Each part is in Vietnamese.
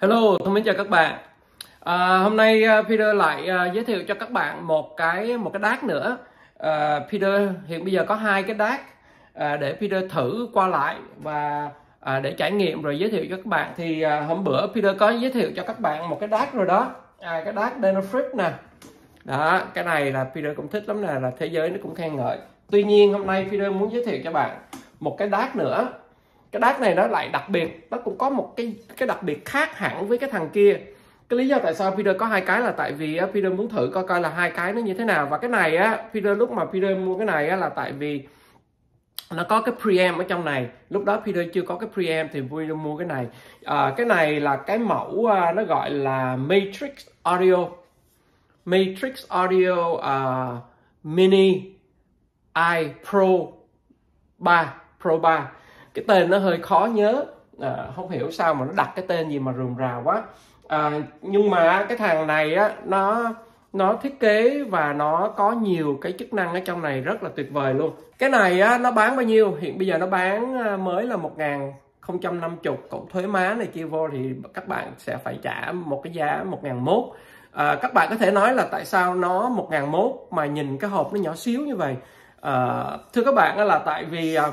Hello, thân mến chào các bạn. À, hôm nay à, Peter lại uh, giới thiệu cho các bạn một cái một cái đát nữa. À, Peter hiện bây giờ có hai cái đát à, để Peter thử qua lại và à, để trải nghiệm rồi giới thiệu cho các bạn. Thì à, hôm bữa Peter có giới thiệu cho các bạn một cái đát rồi đó. À, cái đát Denofrip nè. Đó, cái này là Peter cũng thích lắm nè, là thế giới nó cũng khen ngợi. Tuy nhiên hôm nay Peter muốn giới thiệu cho bạn một cái đát nữa cái đát này nó lại đặc biệt nó cũng có một cái cái đặc biệt khác hẳn với cái thằng kia. Cái lý do tại sao Peter có hai cái là tại vì Peter muốn thử coi coi là hai cái nó như thế nào. Và cái này á Peter lúc mà Peter mua cái này á là tại vì nó có cái preamp ở trong này. Lúc đó Peter chưa có cái preamp thì Peter mua cái này. À, cái này là cái mẫu nó gọi là Matrix Audio. Matrix Audio uh, Mini i Pro 3 Pro 3 cái tên nó hơi khó nhớ. À, không hiểu sao mà nó đặt cái tên gì mà rườm rà quá. À, nhưng mà cái thằng này á nó nó thiết kế và nó có nhiều cái chức năng ở trong này rất là tuyệt vời luôn. Cái này á nó bán bao nhiêu? Hiện bây giờ nó bán à, mới là một ngàn không trăm năm chục cộng thuế má này kia vô thì các bạn sẽ phải trả một cái giá một ngàn mốt. À, các bạn có thể nói là tại sao nó một ngàn mốt mà nhìn cái hộp nó nhỏ xíu như vậy? À, thưa các bạn là tại vì à,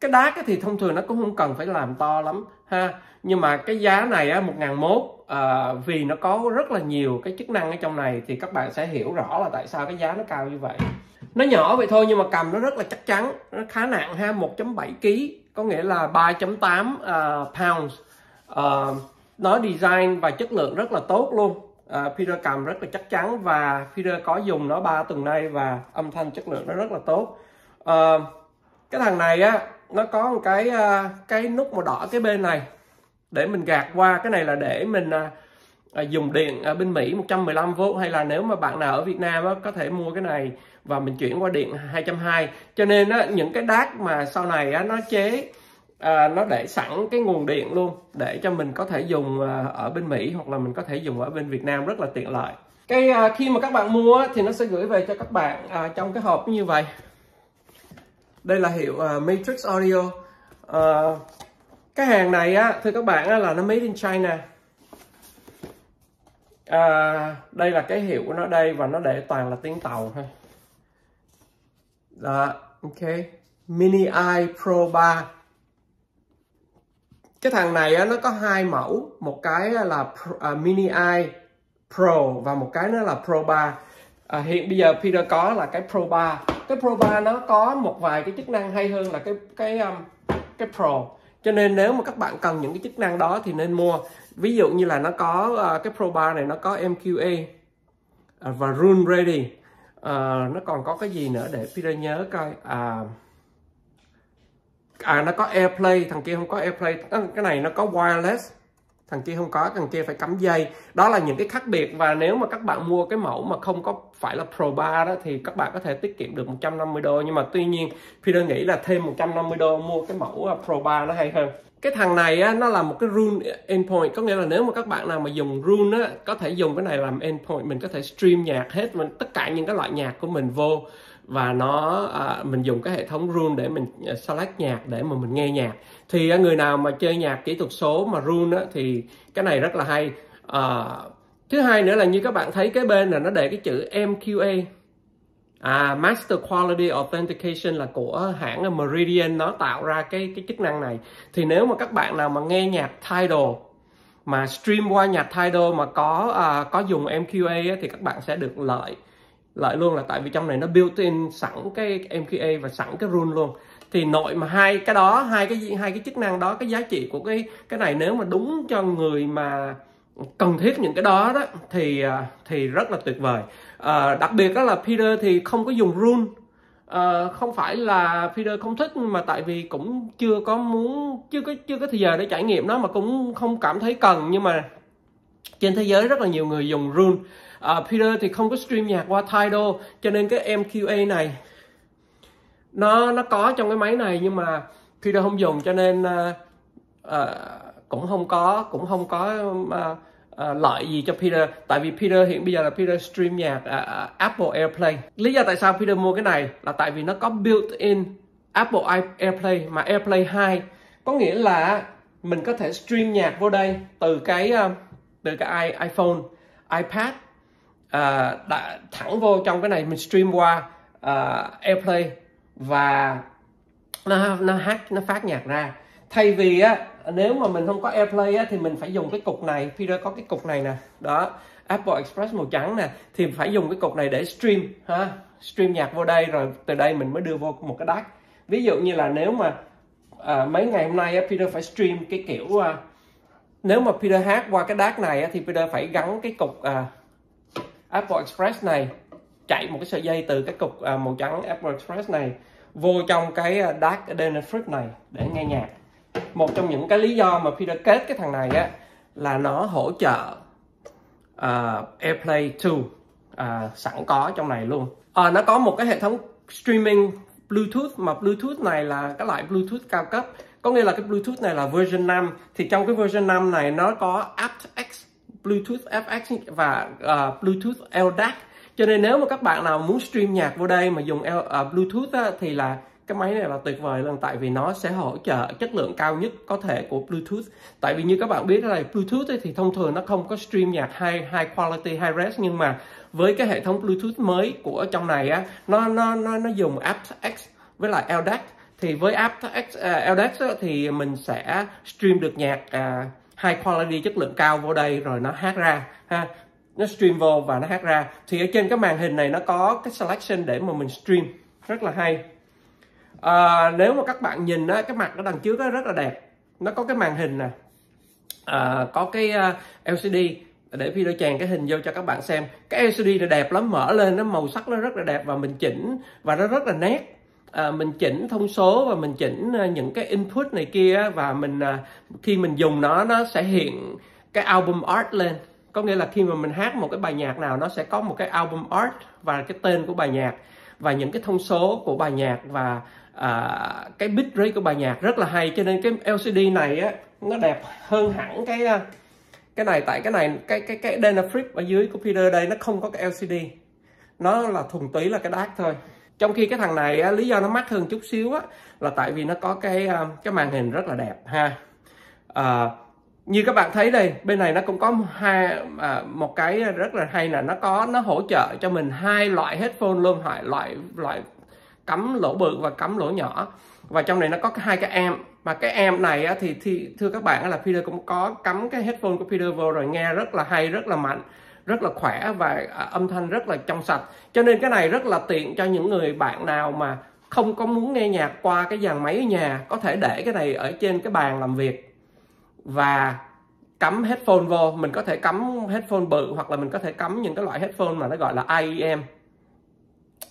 cái đá cái thì thông thường nó cũng không cần phải làm to lắm ha. Nhưng mà cái giá này á một ngàn mốt ờ, vì nó có rất là nhiều cái chức năng ở trong này thì các bạn sẽ hiểu rõ là tại sao cái giá nó cao như vậy. Nó nhỏ vậy thôi nhưng mà cầm nó rất là chắc chắn nó khá nặng ha 1.7 kg có nghĩa là 3.8 uh, ờ, pounds. Uh, nó design và chất lượng rất là tốt luôn. Uh, Peter cầm rất là chắc chắn và Peter có dùng nó ba tuần nay và âm thanh chất lượng nó rất là tốt. Uh, cái thằng này á nó có một cái ờ, cái nút màu đỏ cái bên này. Để mình gạt qua cái này là để mình ờ, ờ, dùng điện ở bên Mỹ 115V hay là nếu mà bạn nào ở Việt Nam á, có thể mua cái này và mình chuyển qua điện 220 cho nên á, những cái đát mà sau này á, nó chế à, nó để sẵn cái nguồn điện luôn để cho mình có thể dùng ở bên Mỹ hoặc là mình có thể dùng ở bên Việt Nam rất là tiện lợi. Cái à, khi mà các bạn mua thì nó sẽ gửi về cho các bạn à, trong cái hộp như vậy đây là hiệu uh, Matrix Audio. Uh, cái hàng này á thưa các bạn á, là nó made in China. À, đây là cái hiệu của nó đây và nó để toàn là tiếng tàu thôi. Đó ok. Mini i pro 3 cái thằng này á, nó có hai mẫu. Một cái là pro, uh, mini i pro và một cái nữa là pro 3 à, hiện bây giờ Peter có là cái pro 3 cái Pro 3 nó có một vài cái chức năng hay hơn là cái cái um, cái Pro. Cho nên nếu mà các bạn cần những cái chức năng đó thì nên mua. Ví dụ như là nó có uh, cái Pro 3 này nó có MQA uh, à, và Rune Ready. Uh, nó còn có cái gì nữa để Peter nhớ coi? À, à nó có AirPlay thằng kia không có AirPlay. Cái này nó có wireless thằng kia không có thằng kia phải cắm dây. Đó là những cái khác biệt và nếu mà các bạn mua cái mẫu mà không có phải là Pro 3 đó thì các bạn có thể tiết kiệm được 150 đô. Nhưng mà tuy nhiên Peter nghĩ là thêm 150 đô mua cái mẫu à, Pro 3 nó hay hơn. Cái thằng này á, nó là một cái rune endpoint. Có nghĩa là nếu mà các bạn nào mà dùng rune á, có thể dùng cái này làm endpoint. Mình có thể stream nhạc hết mình tất cả những cái loại nhạc của mình vô. Và nó à, mình dùng cái hệ thống rune để mình à, select nhạc để mà mình nghe nhạc thì à, người nào mà chơi nhạc kỹ thuật số mà run á, thì cái này rất là hay. À, thứ hai nữa là như các bạn thấy cái bên là nó để cái chữ MQA à, Master Quality Authentication là của hãng Meridian nó tạo ra cái cái chức năng này. Thì nếu mà các bạn nào mà nghe nhạc Tidal mà stream qua nhạc Tidal mà có à, có dùng MQA á, thì các bạn sẽ được lợi lợi luôn là tại vì trong này nó built in sẵn cái MQA và sẵn cái rule luôn thì nội mà hai cái đó hai cái hai cái chức năng đó cái giá trị của cái cái này nếu mà đúng cho người mà cần thiết những cái đó đó thì à, thì rất là tuyệt vời. À, đặc biệt đó là Peter thì không có dùng rule à, không phải là Peter không thích mà tại vì cũng chưa có muốn chưa có chưa có thời giờ để trải nghiệm nó mà cũng không cảm thấy cần. Nhưng mà trên thế giới rất là nhiều người dùng run à, Peter thì không có stream nhạc qua Tidal cho nên cái MQA này nó nó có trong cái máy này nhưng mà Peter không dùng cho nên uh, cũng không có cũng không có uh, uh, lợi gì cho Peter. Tại vì Peter hiện bây giờ là Peter stream nhạc uh, Apple AirPlay. Lý do tại sao Peter mua cái này là tại vì nó có built in Apple AirPlay mà AirPlay 2 có nghĩa là mình có thể stream nhạc vô đây từ cái uh, từ cái iPhone iPad uh, đã thẳng vô trong cái này mình stream qua uh, AirPlay và nó nó hát nó phát nhạc ra. Thay vì á nếu mà mình không có AirPlay á thì mình phải dùng cái cục này. Peter có cái cục này nè. Đó Apple Express màu trắng nè. Thì phải dùng cái cục này để stream ha stream nhạc vô đây rồi từ đây mình mới đưa vô một cái DAC ví dụ như là nếu mà à, mấy ngày hôm nay á, Peter phải stream cái kiểu à, nếu mà Peter hát qua cái DAC này á, thì Peter phải gắn cái cục à, Apple Express này chạy một cái sợi dây từ cái cục à, màu trắng Apple Express này vô trong cái à, DAC Dynafruit này để nghe nhạc. Một trong những cái lý do mà Peter kết cái thằng này á là nó hỗ trợ uh, AirPlay 2 uh, à, sẵn có trong này luôn. À, nó có một cái hệ thống streaming Bluetooth mà Bluetooth này là cái loại Bluetooth cao cấp. Có nghĩa là cái Bluetooth này là version 5 thì trong cái version 5 này nó có aptX Bluetooth FX và uh, Bluetooth LDAC cho nên nếu mà các bạn nào muốn stream nhạc vô đây mà dùng L, uh, Bluetooth á, thì là cái máy này là tuyệt vời luôn tại vì nó sẽ hỗ trợ chất lượng cao nhất có thể của Bluetooth. Tại vì như các bạn biết là Bluetooth ấy, thì thông thường nó không có stream nhạc high high quality high res nhưng mà với cái hệ thống Bluetooth mới của trong này á nó nó nó nó dùng aptX với lại LDAC thì với aptX uh, à, LDAC á, thì mình sẽ stream được nhạc uh, high quality chất lượng cao vô đây rồi nó hát ra ha nó stream vô và nó hát ra. Thì ở trên cái màn hình này nó có cái selection để mà mình stream. Rất là hay. À, nếu mà các bạn nhìn á, cái mặt ở đằng trước đó rất là đẹp. Nó có cái màn hình nè. À, có cái à, LCD để video chèn cái hình vô cho các bạn xem. Cái LCD này đẹp lắm mở lên nó màu sắc nó rất là đẹp và mình chỉnh. Và nó rất là nét. À, mình chỉnh thông số và mình chỉnh à, những cái input này kia và mình à, khi mình dùng nó nó sẽ hiện cái album art lên có nghĩa là khi mà mình hát một cái bài nhạc nào nó sẽ có một cái album art và cái tên của bài nhạc và những cái thông số của bài nhạc và uh, cái bit rate của bài nhạc rất là hay. Cho nên cái LCD này á nó đẹp hơn hẳn cái à, cái này. Tại cái này cái cái cái Dynaflip ở dưới của Peter đây nó không có cái LCD nó là thuần túy là cái đát thôi. Trong khi cái thằng này á, lý do nó mắc hơn chút xíu á là tại vì nó có cái à, cái màn hình rất là đẹp ha. Uh, như các bạn thấy đây bên này nó cũng có hai à, một cái rất là hay là nó có nó hỗ trợ cho mình hai loại headphone luôn loại loại loại cắm lỗ bự và cắm lỗ nhỏ. Và trong này nó có hai cái em mà cái em này á, thì, thì thưa các bạn là Peter cũng có cắm cái headphone của Peter vô rồi nghe rất là hay rất là mạnh rất là khỏe và à, âm thanh rất là trong sạch. Cho nên cái này rất là tiện cho những người bạn nào mà không có muốn nghe nhạc qua cái dàn máy ở nhà có thể để cái này ở trên cái bàn làm việc và cắm headphone vô, mình có thể cắm headphone bự hoặc là mình có thể cắm những cái loại headphone mà nó gọi là IEM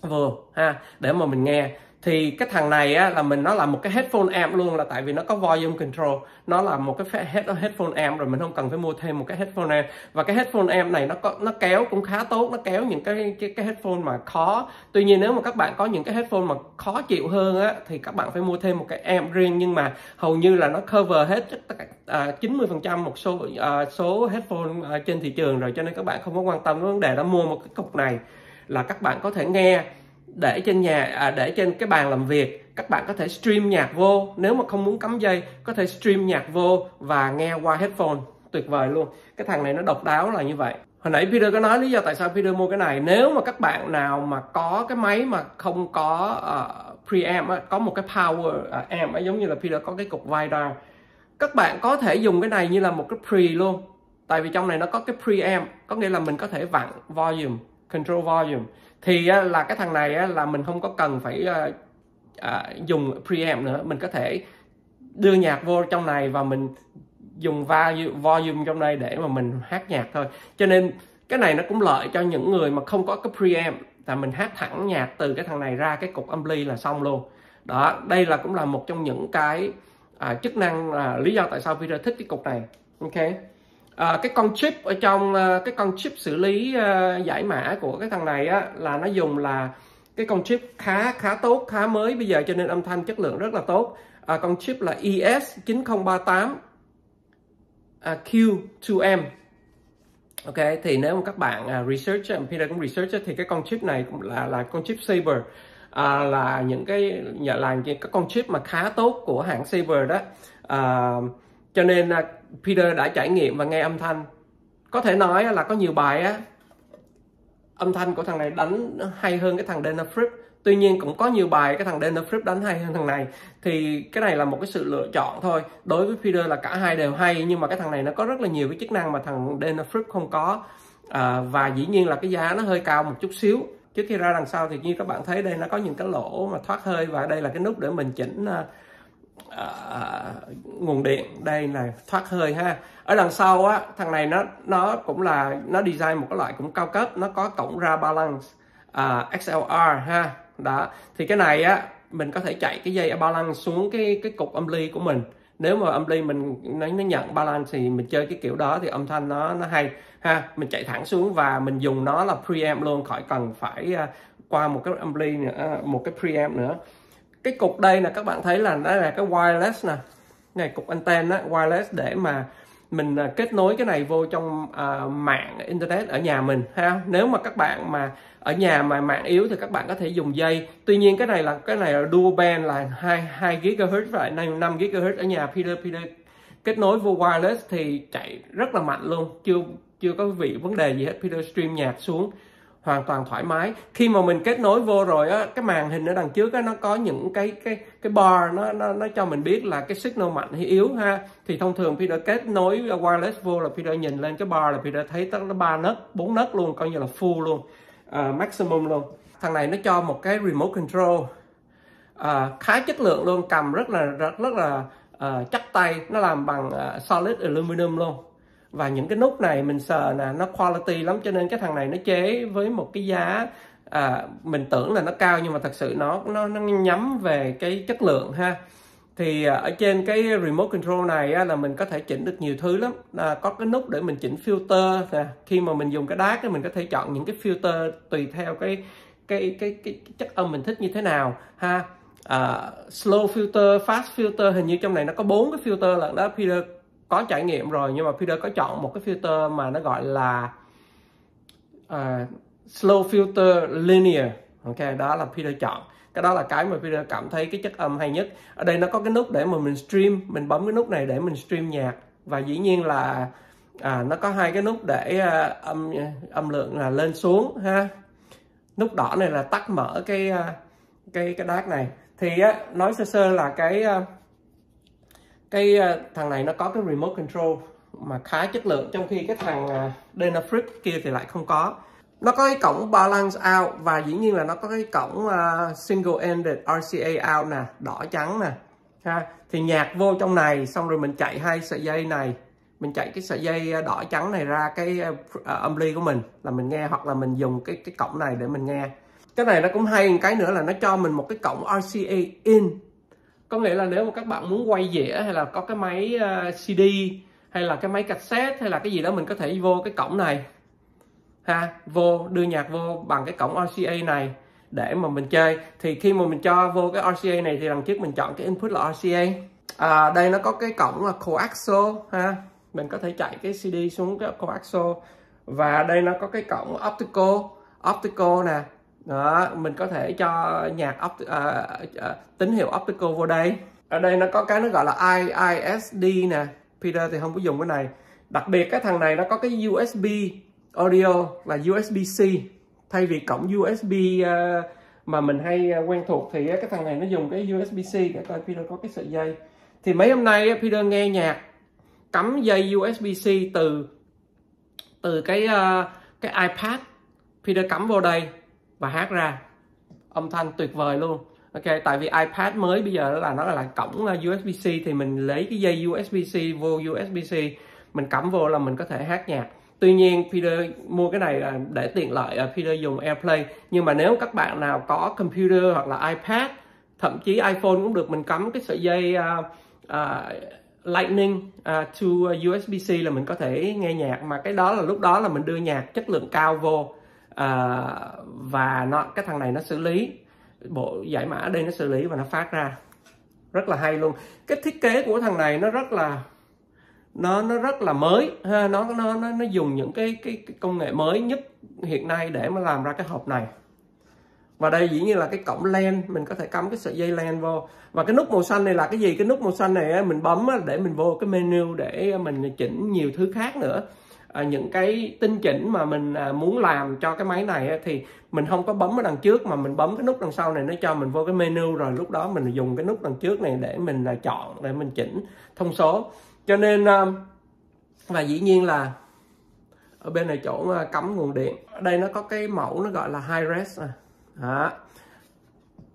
vừa ha, để mà mình nghe thì cái thằng này á, là mình nó là một cái headphone amp luôn là tại vì nó có volume control. Nó là một cái head headphone amp rồi mình không cần phải mua thêm một cái headphone amp. Và cái headphone amp này nó có nó kéo cũng khá tốt nó kéo những cái cái, cái headphone mà khó. Tuy nhiên nếu mà các bạn có những cái headphone mà khó chịu hơn á thì các bạn phải mua thêm một cái amp riêng. Nhưng mà hầu như là nó cover hết tất cả à, uh, 90 phần trăm một số uh, số headphone uh, trên thị trường rồi cho nên các bạn không có quan tâm đến vấn đề đó. Mua một cái cục này là các bạn có thể nghe để trên nhà à, để trên cái bàn làm việc các bạn có thể stream nhạc vô. Nếu mà không muốn cắm dây có thể stream nhạc vô và nghe qua headphone tuyệt vời luôn. Cái thằng này nó độc đáo là như vậy. Hồi nãy Peter có nói lý do tại sao Peter mua cái này. Nếu mà các bạn nào mà có cái máy mà không có uh, preamp có một cái power uh, amp giống như là Peter có cái cục Vidar các bạn có thể dùng cái này như là một cái pre luôn. Tại vì trong này nó có cái preamp có nghĩa là mình có thể vặn volume control volume thì à, là cái thằng này à, là mình không có cần phải à, dùng preamp nữa. Mình có thể đưa nhạc vô trong này và mình dùng volume trong đây để mà mình hát nhạc thôi. Cho nên cái này nó cũng lợi cho những người mà không có cái preamp là mình hát thẳng nhạc từ cái thằng này ra cái cục ampli là xong luôn. Đó đây là cũng là một trong những cái à, chức năng à, lý do tại sao Peter thích cái cục này. Ok? À, cái con chip ở trong ờ, cái con chip xử lý uh, giải mã của cái thằng này á là nó dùng là cái con chip khá khá tốt khá mới. Bây giờ cho nên âm thanh chất lượng rất là tốt. À, con chip là ES 9038 à, Q2M Ok, thì nếu mà các bạn uh, research, Peter cũng research thì cái con chip này cũng là là con chip Saber. À, là những cái nhà là những cái con chip mà khá tốt của hãng Saber đó. À, cho nên là Peter đã trải nghiệm và nghe âm thanh. Có thể nói là có nhiều bài á âm thanh của thằng này đánh hay hơn cái thằng Dana Fripp tuy nhiên cũng có nhiều bài cái thằng Dana Fripp đánh hay hơn thằng này. Thì cái này là một cái sự lựa chọn thôi. Đối với Peter là cả hai đều hay nhưng mà cái thằng này nó có rất là nhiều cái chức năng mà thằng Dana Fripp không có. À, và dĩ nhiên là cái giá nó hơi cao một chút xíu. Trước khi ra đằng sau thì như các bạn thấy đây nó có những cái lỗ mà thoát hơi và đây là cái nút để mình chỉnh à, uh, nguồn điện đây là thoát hơi ha. Ở đằng sau á thằng này nó nó cũng là nó design một cái loại cũng cao cấp nó có cổng ra balance à, uh, XLR ha. Đó thì cái này á mình có thể chạy cái dây balance xuống cái cái cục âm ly của mình. Nếu mà âm ly mình nó, nó nhận balance thì mình chơi cái kiểu đó thì âm thanh nó nó hay ha. Mình chạy thẳng xuống và mình dùng nó là preamp luôn khỏi cần phải uh, qua một cái âm ly nữa một cái preamp nữa cái cục đây là các bạn thấy là nó là cái wireless nè. Này cục antenna wireless để mà mình à, kết nối cái này vô trong uh, mạng internet ở nhà mình ha? Nếu mà các bạn mà ở nhà mà mạng yếu thì các bạn có thể dùng dây. Tuy nhiên cái này là cái này là dual band là 2 2 GHz và 5 GHz ở nhà. PDPD kết nối vô wireless thì chạy rất là mạnh luôn. Chưa chưa có vị vấn đề gì hết. Peter stream nhạc xuống hoàn toàn thoải mái. Khi mà mình kết nối vô rồi á cái màn hình ở đằng trước á nó có những cái cái cái bar nó nó nó cho mình biết là cái signal mạnh hay yếu ha. Thì thông thường Peter kết nối wireless vô là Peter nhìn lên cái bar là Peter thấy tất nó ba nấc bốn nấc luôn coi như là full luôn. Uh, maximum luôn. Thằng này nó cho một cái remote control. Uh, khá chất lượng luôn cầm rất là rất rất là uh, chắc tay. Nó làm bằng uh, solid aluminum luôn và những cái nút này mình sờ là nó quality lắm cho nên cái thằng này nó chế với một cái giá à, mình tưởng là nó cao nhưng mà thật sự nó nó nó nhắm về cái chất lượng ha. Thì à, ở trên cái remote control này á, là mình có thể chỉnh được nhiều thứ lắm. À, có cái nút để mình chỉnh filter nè. Khi mà mình dùng cái đát thì mình có thể chọn những cái filter tùy theo cái cái cái cái, cái chất âm mình thích như thế nào ha. À, slow filter fast filter hình như trong này nó có bốn cái filter lận đó Peter có trải nghiệm rồi nhưng mà Peter có chọn một cái filter mà nó gọi là uh, slow filter linear. Ok đó là Peter chọn. Cái đó là cái mà Peter cảm thấy cái chất âm hay nhất. Ở đây nó có cái nút để mà mình stream mình bấm cái nút này để mình stream nhạc. Và dĩ nhiên là à, nó có hai cái nút để uh, âm âm lượng là lên xuống ha. Nút đỏ này là tắt mở cái uh, cái cái đát này. Thì uh, nói sơ sơ là cái uh, cái ờ, thằng này nó có cái remote control mà khá chất lượng trong khi cái thằng uh, kia thì lại không có. Nó có cái cổng balance out và dĩ nhiên là nó có cái cổng uh, single ended RCA out nè đỏ trắng nè ha. Thì nhạc vô trong này xong rồi mình chạy hai sợi dây này. Mình chạy cái sợi dây đỏ trắng này ra cái uh, âm ly của mình là mình nghe hoặc là mình dùng cái cái cổng này để mình nghe. Cái này nó cũng hay một cái nữa là nó cho mình một cái cổng RCA in có nghĩa là nếu mà các bạn muốn quay dĩa hay là có cái máy ờ, CD hay là cái máy cassette hay là cái gì đó mình có thể vô cái cổng này. Ha vô đưa nhạc vô bằng cái cổng RCA này để mà mình chơi. Thì khi mà mình cho vô cái RCA này thì đằng trước mình chọn cái input là RCA à, đây nó có cái cổng là coaxial ha. Mình có thể chạy cái CD xuống cái coaxial và đây nó có cái cổng optical. Optical nè đó mình có thể cho nhạc op, uh, à, uh, à, tín hiệu optical vô đây. Ở đây nó có cái nó gọi là IISD nè. Peter thì không có dùng cái này. Đặc biệt cái thằng này nó có cái USB audio là USB-C thay vì cổng USB uh, à, mà mình hay quen thuộc thì cái thằng này nó dùng cái USB-C để coi Peter có cái sợi dây. Thì mấy hôm nay Peter nghe nhạc cắm dây USB-C từ từ cái uh, cái iPad. Peter cắm vô đây và hát ra. Âm thanh tuyệt vời luôn. Ok tại vì ipad mới bây giờ là nó là cổng ờ, usb c thì mình lấy cái dây usb c vô usb c mình cắm vô là mình có thể hát nhạc. Tuy nhiên Peter mua cái này là để tiện lợi ờ, Peter dùng AirPlay. Nhưng mà nếu các bạn nào có computer hoặc là iPad thậm chí iPhone cũng được mình cắm cái sợi dây uh, uh, Lightning uh, to USB-C là mình có thể nghe nhạc. Mà cái đó là lúc đó là mình đưa nhạc chất lượng cao vô à, và nó cái thằng này nó xử lý. Bộ giải mã đây nó xử lý và nó phát ra. Rất là hay luôn. Cái thiết kế của thằng này nó rất là nó nó rất là mới. Ha nó nó nó nó dùng những cái, cái cái công nghệ mới nhất hiện nay để mà làm ra cái hộp này. Và đây dĩ nhiên là cái cổng len. Mình có thể cắm cái sợi dây len vô. Và cái nút màu xanh này là cái gì? Cái nút màu xanh này mình bấm để mình vô cái menu để mình chỉnh nhiều thứ khác nữa. À, những cái tinh chỉnh mà mình à, muốn làm cho cái máy này thì mình không có bấm ở đằng trước mà mình bấm cái nút đằng sau này nó cho mình vô cái menu rồi lúc đó mình dùng cái nút đằng trước này để mình à, chọn, để mình chỉnh thông số cho nên và dĩ nhiên là ở bên này chỗ cắm nguồn điện, ở đây nó có cái mẫu nó gọi là high res à. Đó.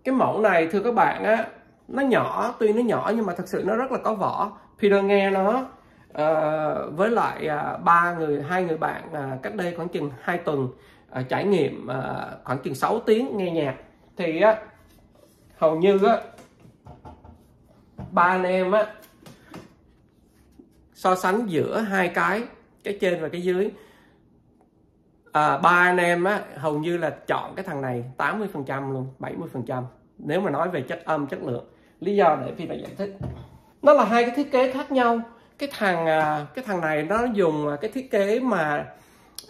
cái mẫu này, thưa các bạn á, nó nhỏ, tuy nó nhỏ nhưng mà thật sự nó rất là có vỏ Peter nghe nó à, với lại uh, ba người hai người bạn à, cách đây khoảng chừng 2 tuần à, trải nghiệm à, khoảng chừng 6 tiếng nghe nhạc. Thì á hầu như á ba anh em á so sánh giữa hai cái cái trên và cái dưới. À, ba anh em á hầu như là chọn cái thằng này 80 phần trăm luôn 70 phần trăm. Nếu mà nói về chất âm chất lượng lý do để phi phải giải thích. Nó là hai cái thiết kế khác nhau cái thằng à, cái thằng này nó dùng à, cái thiết kế mà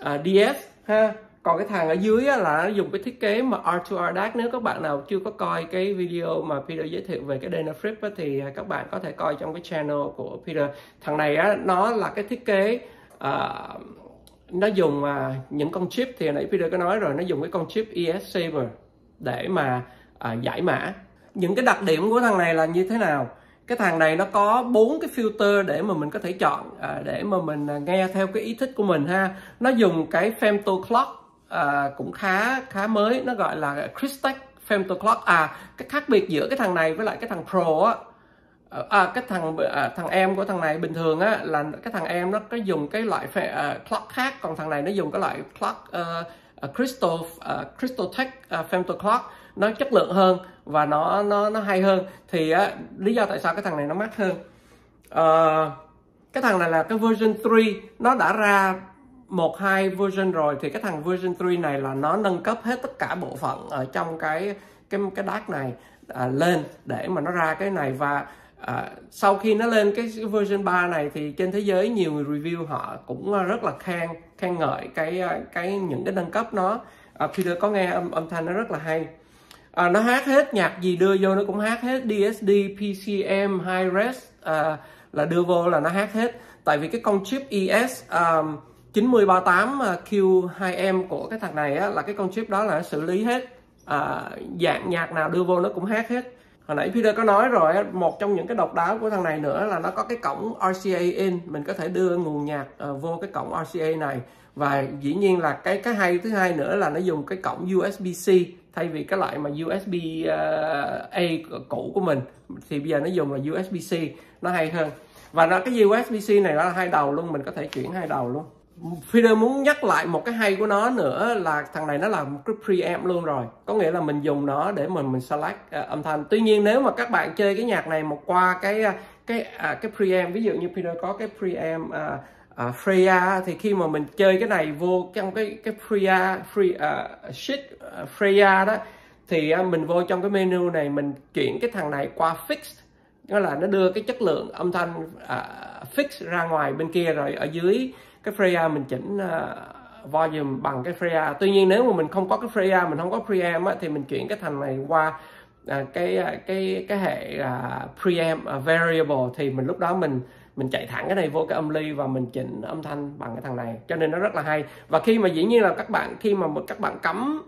à, uh, DS ha. Còn cái thằng ở dưới là nó dùng cái thiết kế mà R2R DAC nếu các bạn nào chưa có coi cái video mà Peter giới thiệu về cái Dana Flip thì các bạn có thể coi trong cái channel của Peter. Thằng này á, nó là cái thiết kế uh, nó dùng uh, những con chip thì nãy Peter có nói rồi nó dùng cái con chip ES Saver để mà uh, giải mã. Những cái đặc điểm của thằng này là như thế nào? Cái thằng này nó có bốn cái filter để mà mình có thể chọn à, để mà mình à, nghe theo cái ý thích của mình ha. Nó dùng cái femto clock à, cũng khá khá mới. Nó gọi là crystal femto clock. À cái khác biệt giữa cái thằng này với lại cái thằng pro á à, à, cái thằng à, thằng em của thằng này bình thường á là cái thằng em nó có dùng cái loại uh, clock khác còn thằng này nó dùng cái loại clock uh, crystal uh, crystal tech uh, femto clock nó chất lượng hơn và nó nó nó hay hơn thì á, lý do tại sao cái thằng này nó mắc hơn. Uh, cái thằng này là cái version 3 nó đã ra một hai version rồi thì cái thằng version 3 này là nó nâng cấp hết tất cả bộ phận ở trong cái cái cái đát này à, lên để mà nó ra cái này. Và à, sau khi nó lên cái version 3 này thì trên thế giới nhiều người review họ cũng rất là khen khen ngợi cái cái những cái nâng cấp nó. À, Peter có nghe âm âm thanh nó rất là hay à, nó hát hết nhạc gì đưa vô nó cũng hát hết. DSD PCM high res à, là đưa vô là nó hát hết. Tại vì cái con chip ES um, 9038 Q2M của cái thằng này á, là cái con chip đó là nó xử lý hết. À, dạng nhạc nào đưa vô nó cũng hát hết hồi nãy Peter có nói rồi một trong những cái độc đáo của thằng này nữa là nó có cái cổng RCA in. Mình có thể đưa nguồn nhạc uh, vô cái cổng RCA này. Và dĩ nhiên là cái cái hay thứ hai nữa là nó dùng cái cổng USB-C thay vì cái loại mà USB uh, ờ, A cũ của mình. Thì bây giờ nó dùng là USB-C nó hay hơn. Và nó cái USB-C này nó là hai đầu luôn mình có thể chuyển hai đầu luôn. Peter muốn nhắc lại một cái hay của nó nữa là thằng này nó là một cái preamp luôn rồi. Có nghĩa là mình dùng nó để mình mình select uh, âm thanh. Tuy nhiên nếu mà các bạn chơi cái nhạc này một qua cái à, cái uh, cái preamp ví dụ như Peter có cái preamp uh, uh, Freya thì khi mà mình chơi cái này vô trong cái cái Freya free uh, shit uh, Freya đó thì uh, mình vô trong cái menu này mình chuyển cái thằng này qua fix. Nghĩa là nó đưa cái chất lượng âm thanh uh, fix ra ngoài bên kia rồi ở dưới cái Freya mình chỉnh uh, volume bằng cái Freya. Tuy nhiên nếu mà mình không có cái Freya mình không có preamp á, thì mình chuyển cái thằng này qua uh, cái à, cái cái hệ uh, preamp uh, variable. Thì mình lúc đó mình mình chạy thẳng cái này vô cái âm ly và mình chỉnh âm thanh bằng cái thằng này. Cho nên nó rất là hay. Và khi mà dĩ nhiên là các bạn khi mà các bạn cắm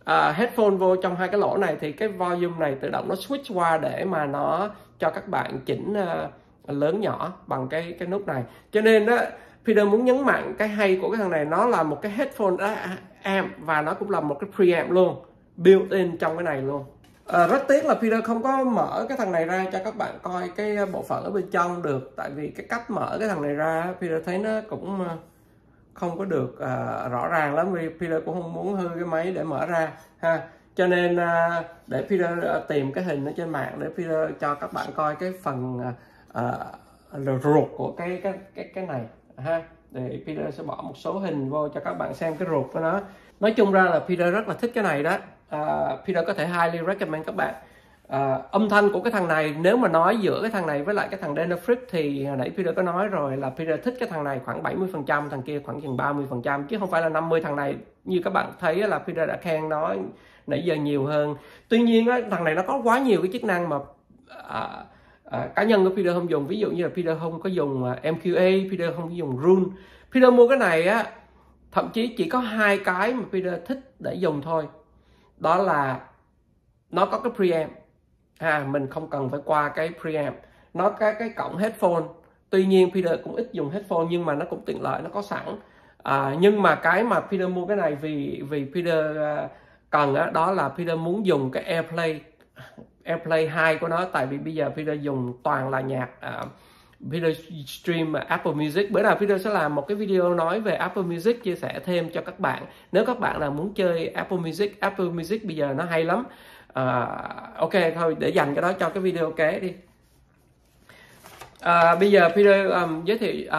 uh, headphone vô trong hai cái lỗ này thì cái volume này tự động nó switch qua để mà nó cho các bạn chỉnh uh, lớn nhỏ bằng cái cái nút này. Cho nên đó Peter muốn nhấn mạnh cái hay của cái thằng này nó là một cái headphone à, à, amp và nó cũng là một cái preamp luôn built in trong cái này luôn. À, rất tiếc là Peter không có mở cái thằng này ra cho các bạn coi cái bộ phận ở bên trong được. Tại vì cái cách mở cái thằng này ra Peter thấy nó cũng ờ, không có được uh, rõ ràng lắm. Vì Peter cũng không muốn hư cái máy để mở ra ha. Cho nên uh, để Peter uh, tìm cái hình ở trên mạng để Peter cho các bạn coi cái phần uh, ruột của cái cái cái cái này ha? Để Peter sẽ bỏ một số hình vô cho các bạn xem cái ruột của nó. Nói chung ra là Peter rất là thích cái này đó. Uh, Peter có thể highly recommend các bạn. À, âm thanh của cái thằng này nếu mà nói giữa cái thằng này với lại cái thằng Denafric thì hồi nãy Peter có nói rồi là Peter thích cái thằng này khoảng 70% thằng kia khoảng chừng 30% chứ không phải là 50 thằng này. Như các bạn thấy là Peter đã khen nó nãy giờ nhiều hơn. Tuy nhiên á, thằng này nó có quá nhiều cái chức năng mà à, à, cá nhân của Peter không dùng ví dụ như là Peter không có dùng à, MQA Peter không có dùng Rune. Peter mua cái này á thậm chí chỉ có hai cái mà Peter thích để dùng thôi. Đó là nó có cái preamp. À mình không cần phải qua cái preamp. Nó có cái cổng headphone. Tuy nhiên Peter cũng ít dùng headphone nhưng mà nó cũng tiện lợi nó có sẵn. À, nhưng mà cái mà Peter mua cái này vì vì Peter uh, cần đó, đó là Peter muốn dùng cái AirPlay. AirPlay 2 của nó tại vì bây giờ Peter dùng toàn là nhạc à, uh, video stream Apple Music. Bữa nào video sẽ làm một cái video nói về Apple Music chia sẻ thêm cho các bạn. Nếu các bạn nào muốn chơi Apple Music Apple Music bây giờ nó hay lắm. Uh, ok thôi để dành cái đó cho cái video kế đi. À, bây giờ Peter um, giới thiệu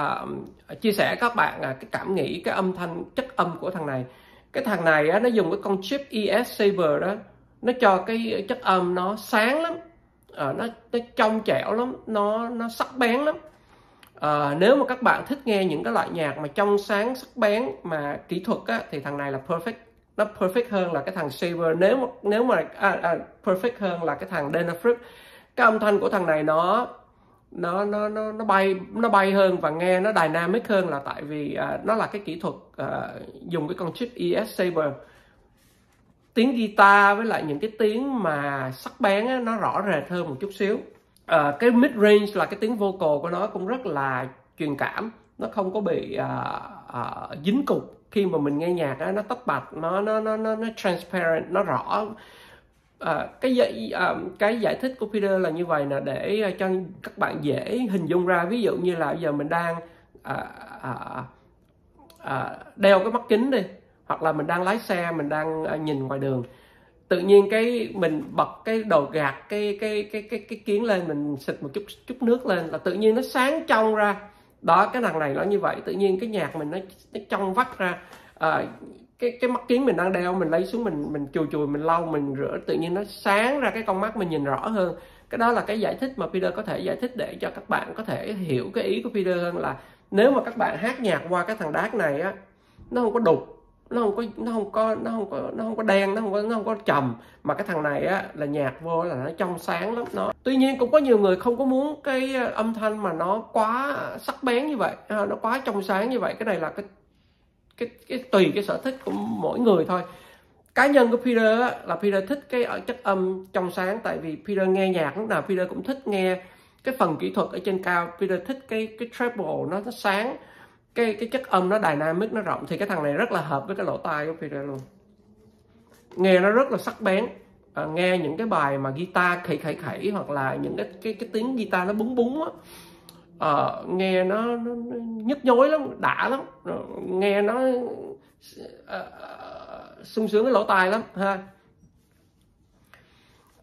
uh, chia sẻ các bạn uh, cái cảm nghĩ cái âm thanh chất âm của thằng này. Cái thằng này á, nó dùng cái con chip ES Saber đó nó cho cái chất âm nó sáng lắm. À, nó nó trong trẻo lắm nó nó sắc bén lắm. À, nếu mà các bạn thích nghe những cái loại nhạc mà trong sáng sắc bén mà kỹ thuật á, thì thằng này là perfect. Nó perfect hơn là cái thằng Saber. Nếu mà nếu mà à, à, perfect hơn là cái thằng Denafric cái âm thanh của thằng này nó nó nó nó nó bay nó bay hơn và nghe nó dynamic hơn là tại vì à, nó là cái kỹ thuật à, dùng cái con chip ES Saber tiếng guitar với lại những cái tiếng mà sắc bén á, nó rõ rệt hơn một chút xíu. À, cái mid range là cái tiếng vocal của nó cũng rất là truyền cảm. Nó không có bị à, à, dính cục. Khi mà mình nghe nhạc á, nó tách bạch nó nó nó nó, nó transparent nó rõ. À, cái giải à, cái giải thích của Peter là như vậy là để cho các bạn dễ hình dung ra. Ví dụ như là bây giờ mình đang à, à, à, đeo cái mắt kính đi hoặc là mình đang lái xe mình đang à, nhìn ngoài đường. Tự nhiên cái mình bật cái đồ gạt cái cái cái cái cái kiến lên mình xịt một chút chút nước lên là tự nhiên nó sáng trong ra. Đó cái thằng này nó như vậy. Tự nhiên cái nhạc mình nó nó trong vắt ra. À, cái cái mắt kiến mình đang đeo mình lấy xuống mình mình chùi chùi mình lau mình rửa tự nhiên nó sáng ra cái con mắt mình nhìn rõ hơn. Cái đó là cái giải thích mà Peter có thể giải thích để cho các bạn có thể hiểu cái ý của Peter hơn là nếu mà các bạn hát nhạc qua cái thằng đát này á nó không có đục nó không có nó không có nó không có nó không có đen nó không có nó không có trầm. Mà cái thằng này á là nhạc vô là nó trong sáng lắm nó tuy nhiên cũng có nhiều người không có muốn cái ờ, âm thanh mà nó quá sắc bén như vậy nó quá trong sáng như vậy. Cái này là cái cái cái tùy cái sở thích của mỗi người thôi. Cá nhân của Peter á, là Peter thích cái ở chất âm trong sáng tại vì Peter nghe nhạc lúc nào Peter cũng thích nghe cái phần kỹ thuật ở trên cao. Peter thích cái cái treble nó nó sáng cái cái chất âm nó dynamic nó rộng. Thì cái thằng này rất là hợp với cái lỗ tai của Peter luôn. Nghe nó rất là sắc bén. À, nghe những cái bài mà guitar khẩy khẩy khẩy hoặc là những cái cái cái tiếng guitar nó búng búng á. À, nghe nó, nó, nó nhức nhối lắm đã lắm. Nghe nó à, sung sướng cái lỗ tai lắm ha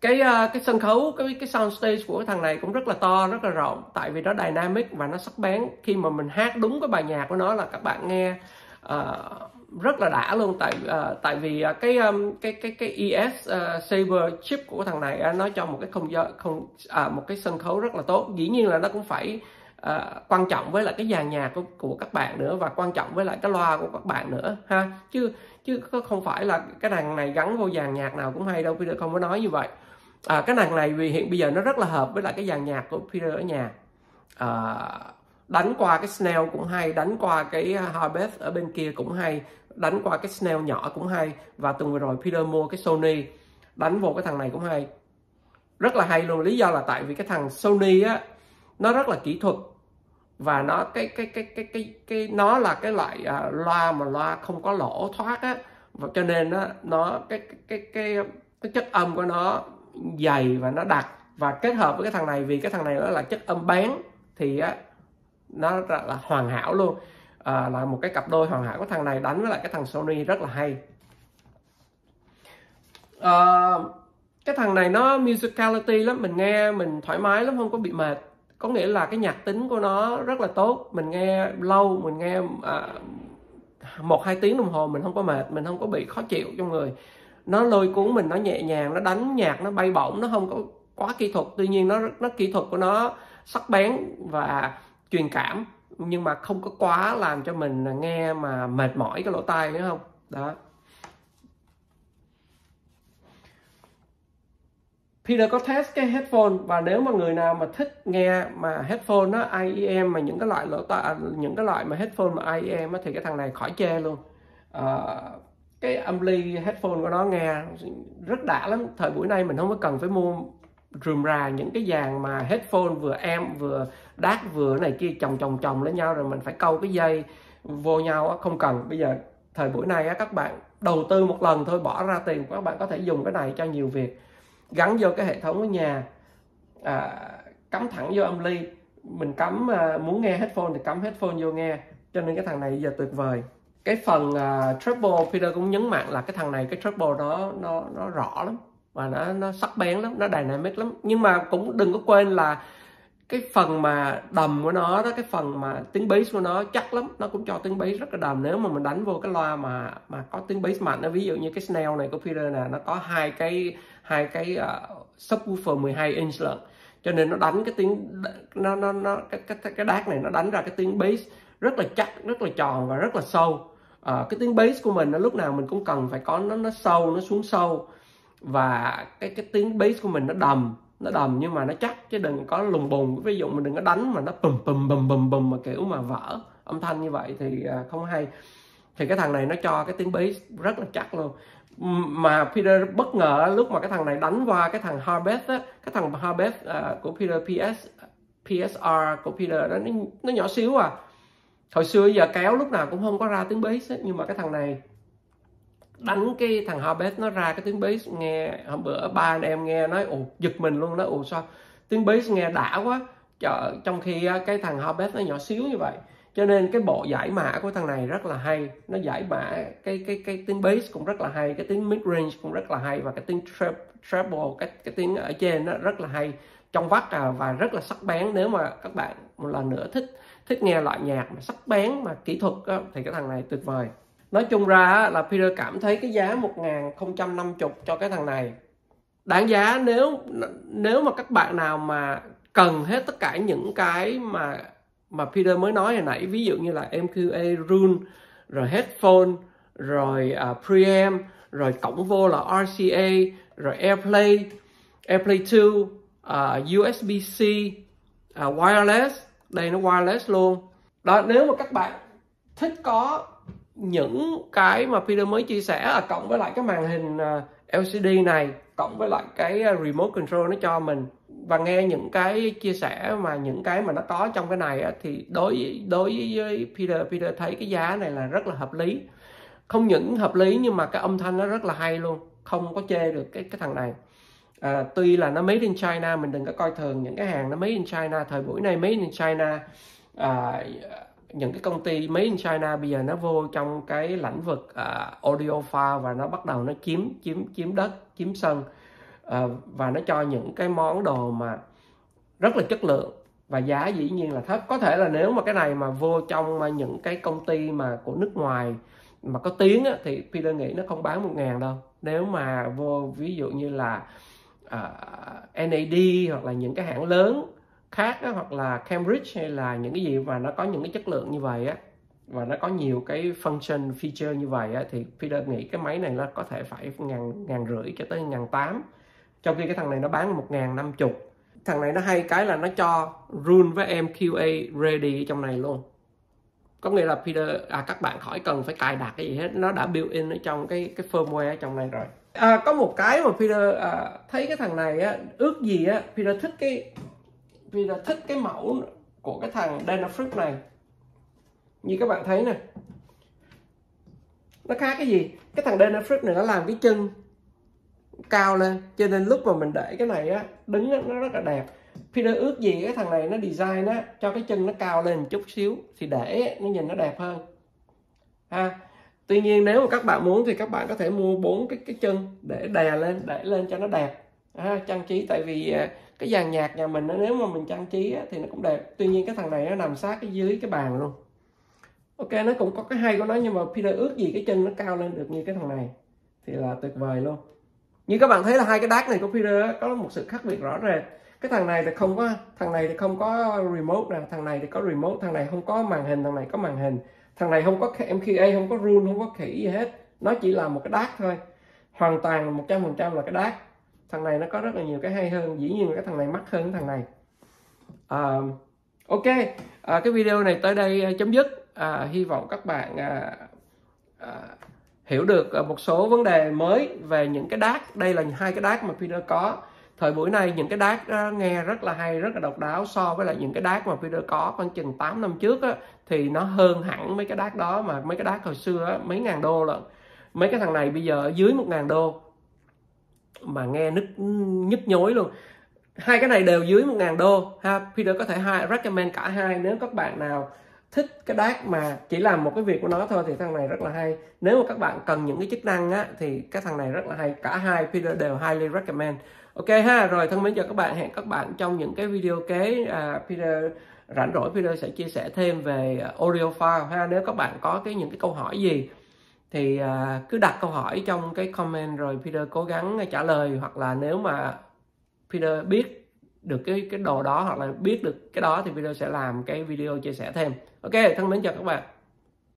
cái ờ, cái sân khấu cái cái sound stage của cái thằng này cũng rất là to rất là rộng. Tại vì nó dynamic và nó sắc bén. Khi mà mình hát đúng cái bài nhạc của nó là các bạn nghe uh, rất là đã luôn. Tại uh, tại vì uh, cái um, cái cái cái ES uh, Saber chip của thằng này uh, nó cho một cái không gian không uh, một cái sân khấu rất là tốt. Dĩ nhiên là nó cũng phải uh, quan trọng với lại cái dàn nhạc của, của các bạn nữa và quan trọng với lại cái loa của các bạn nữa ha. Chứ chứ không phải là cái đàn này gắn vô dàn nhạc nào cũng hay đâu. Bây giờ không có nói như vậy à, cái nàng này vì hiện bây giờ nó rất là hợp với lại cái dàn nhạc của Peter ở nhà. À, đánh qua cái snail cũng hay đánh qua cái à, harvest ở bên kia cũng hay đánh qua cái snail nhỏ cũng hay và tuần vừa rồi Peter mua cái Sony đánh vô cái thằng này cũng hay. Rất là hay luôn lý do là tại vì cái thằng Sony á nó rất là kỹ thuật và nó cái cái cái cái cái cái nó là cái loại uh, loa mà loa không có lỗ thoát á và cho nên nó nó cái cái cái cái, cái chất âm của nó dày và nó đặc. Và kết hợp với cái thằng này vì cái thằng này nó là chất âm bán thì á nó là, là hoàn hảo luôn. À, là một cái cặp đôi hoàn hảo của thằng này đánh với lại cái thằng Sony rất là hay. À, cái thằng này nó musicality lắm mình nghe mình thoải mái lắm không có bị mệt. Có nghĩa là cái nhạc tính của nó rất là tốt. Mình nghe lâu mình nghe à, một hai tiếng đồng hồ mình không có mệt mình không có bị khó chịu trong người nó lôi cuốn mình nó nhẹ nhàng nó đánh nhạc nó bay bổng nó không có quá kỹ thuật. Tuy nhiên nó nó kỹ thuật của nó sắc bén và truyền cảm nhưng mà không có quá làm cho mình nghe mà mệt mỏi cái lỗ tai nữa không? Đó. Peter có test cái headphone và nếu mà người nào mà thích nghe mà headphone nó IEM mà những cái loại lỗ tai à, những cái loại mà headphone mà IEM thì cái thằng này khỏi chê luôn. Uh, cái âm ly headphone của nó nghe rất đã lắm. Thời buổi nay mình không có cần phải mua rườm rà những cái dàn mà headphone vừa em vừa đát vừa này kia chồng chồng chồng lên nhau rồi mình phải câu cái dây vô nhau không cần. Bây giờ thời buổi này các bạn đầu tư một lần thôi bỏ ra tiền các bạn có thể dùng cái này cho nhiều việc. Gắn vô cái hệ thống ở nhà à, cắm thẳng vô âm ly. Mình cắm à, muốn nghe headphone thì cắm headphone vô nghe. Cho nên cái thằng này giờ tuyệt vời cái phần à, uh, treble Peter cũng nhấn mạnh là cái thằng này cái treble đó nó nó rõ lắm và nó nó sắc bén lắm nó dynamic lắm. Nhưng mà cũng đừng có quên là cái phần mà đầm của nó đó cái phần mà tiếng bass của nó chắc lắm. Nó cũng cho tiếng bass rất là đầm. Nếu mà mình đánh vô cái loa mà mà có tiếng bass mạnh nó ví dụ như cái snail này của Peter nè nó có hai cái hai cái uh, subwoofer 12 inch lận. Cho nên nó đánh cái tiếng nó nó nó cái cái cái đát này nó đánh ra cái tiếng bass rất là chắc rất là tròn và rất là sâu à, cái tiếng bass của mình nó lúc nào mình cũng cần phải có nó nó sâu nó xuống sâu. Và cái cái tiếng bass của mình nó đầm nó đầm nhưng mà nó chắc chứ đừng có lùng bùng. Ví dụ mình đừng có đánh mà nó bùm bùm bùm bùm bùm mà kiểu mà vỡ âm thanh như vậy thì ờ, không hay. Thì cái thằng này nó cho cái tiếng bass rất là chắc luôn. Mà Peter bất ngờ lúc mà cái thằng này đánh qua cái thằng Harbeth á cái thằng Harbeth uh, ờ, của Peter PS PSR của Peter đó nó, nó nhỏ xíu à hồi xưa giờ kéo lúc nào cũng không có ra tiếng bass ấy, nhưng mà cái thằng này đánh cái thằng Harbeth nó ra cái tiếng bass nghe hôm bữa ba anh em nghe nói ồ giật mình luôn nó ồ sao tiếng bass nghe đã quá. Chợ, trong khi cái thằng Harbeth nó nhỏ xíu như vậy cho nên cái bộ giải mã của thằng này rất là hay. Nó giải mã cái cái cái tiếng bass cũng rất là hay cái tiếng mid range cũng rất là hay và cái tiếng treble cái cái tiếng ở trên nó rất là hay. Trong vắt à, và rất là sắc bén nếu mà các bạn một lần nữa thích thích nghe loại nhạc mà sắc bén mà kỹ thuật á, thì cái thằng này tuyệt vời. Nói chung ra là Peter cảm thấy cái giá 1050 cho cái thằng này. Đáng giá nếu nếu mà các bạn nào mà cần hết tất cả những cái mà mà Peter mới nói hồi nãy ví dụ như là MQA rule rồi headphone rồi uh, preamp rồi cổng vô là RCA rồi AirPlay AirPlay 2 à, uh, USB-C uh, à, wireless đây nó wireless luôn. Đó, nếu mà các bạn thích có những cái mà Peter mới chia sẻ là cộng với lại cái màn hình à, LCD này, cộng với lại cái à, remote control nó cho mình, và nghe những cái chia sẻ mà những cái mà nó có trong cái này thì đối đối với Peter Peter thấy cái giá này là rất là hợp lý. Không những hợp lý, nhưng mà cái âm thanh nó rất là hay luôn. Không có chê được cái cái thằng này à, tuy là nó made in China mình đừng có coi thường những cái hàng nó made in China. Thời buổi này made in China à, những cái công ty made in China bây giờ nó vô trong cái lĩnh vực à, audio pha và nó bắt đầu nó chiếm chiếm chiếm đất chiếm sân. À, và nó cho những cái món đồ mà rất là chất lượng và giá dĩ nhiên là thấp. Có thể là nếu mà cái này mà vô trong những cái công ty mà của nước ngoài mà có tiếng á, thì Peter nghĩ nó không bán một ngàn đâu. Nếu mà vô ví dụ như là À, uh, NAD hoặc là những cái hãng lớn khác á, hoặc là Cambridge hay là những cái gì mà nó có những cái chất lượng như vậy á và nó có nhiều cái function feature như vậy á, thì Peter nghĩ cái máy này nó có thể phải ngàn ngàn rưỡi cho tới ngàn tám. Trong khi cái thằng này nó bán một ngàn năm chục. Thằng này nó hay cái là nó cho rule với MQA ready trong này luôn. Có nghĩa là Peter à, các bạn khỏi cần phải cài đặt cái gì hết. Nó đã built in ở trong cái cái firmware ở trong này rồi à, có một cái mà Peter à, thấy cái thằng này á ước gì á Peter thích cái Peter thích cái mẫu của cái thằng Dynafruit này. Như các bạn thấy nè. Nó khác cái gì? Cái thằng Dynafruit này nó làm cái chân cao lên cho nên lúc mà mình để cái này á đứng á, nó rất là đẹp. Peter ước gì cái thằng này nó design á cho cái chân nó cao lên một chút xíu thì để nó nhìn nó đẹp hơn. Ha? Tuy nhiên nếu mà các bạn muốn thì các bạn có thể mua bốn cái cái chân để đè lên để lên cho nó đẹp. À, trang trí tại vì à, cái dàn nhạc nhà mình nếu mà mình trang trí thì nó cũng đẹp. Tuy nhiên cái thằng này nó nằm sát cái dưới cái bàn luôn. Ok nó cũng có cái hay của nó nhưng mà Peter ước gì cái chân nó cao lên được như cái thằng này. Thì là tuyệt vời luôn. Như các bạn thấy là hai cái đát này của Peter có một sự khác biệt rõ rệt. Cái thằng này thì không có thằng này thì không có remote nè thằng này thì có remote thằng này không có màn hình thằng này có màn hình thằng này không có MQA không có rule không có khỉ gì hết. Nó chỉ là một cái đát thôi. Hoàn toàn một trăm phần trăm là cái đát thằng này nó có rất là nhiều cái hay hơn. Dĩ nhiên là cái thằng này mắc hơn cái thằng này. À, ok. À, cái video này tới đây à, chấm dứt. À, hy vọng các bạn à, à, hiểu được à, một số vấn đề mới về những cái đát đây là hai cái đát mà Peter có thời buổi này những cái đát đó nghe rất là hay rất là độc đáo so với lại những cái đát mà Peter có khoảng chừng 8 năm trước á, thì nó hơn hẳn mấy cái đát đó mà mấy cái đát hồi xưa á, mấy ngàn đô lận. Mấy cái thằng này bây giờ dưới một ngàn đô mà nghe nứt nhức nhối luôn. Hai cái này đều dưới một ngàn đô ha Peter có thể hai recommend cả hai. Nếu các bạn nào thích cái đát mà chỉ làm một cái việc của nó thôi thì thằng này rất là hay. Nếu mà các bạn cần những cái chức năng á thì cái thằng này rất là hay. Cả hai Peter đều highly recommend ok ha rồi thân mến chào các bạn hẹn các bạn trong những cái video kế à, Peter rảnh rỗi Peter sẽ chia sẻ thêm về à, audio file ha. Nếu các bạn có cái những cái câu hỏi gì thì à, cứ đặt câu hỏi trong cái comment rồi Peter cố gắng trả lời. Hoặc là nếu mà Peter biết được cái cái đồ đó hoặc là biết được cái đó thì Peter sẽ làm cái video chia sẻ thêm. Ok thân mến chào các bạn.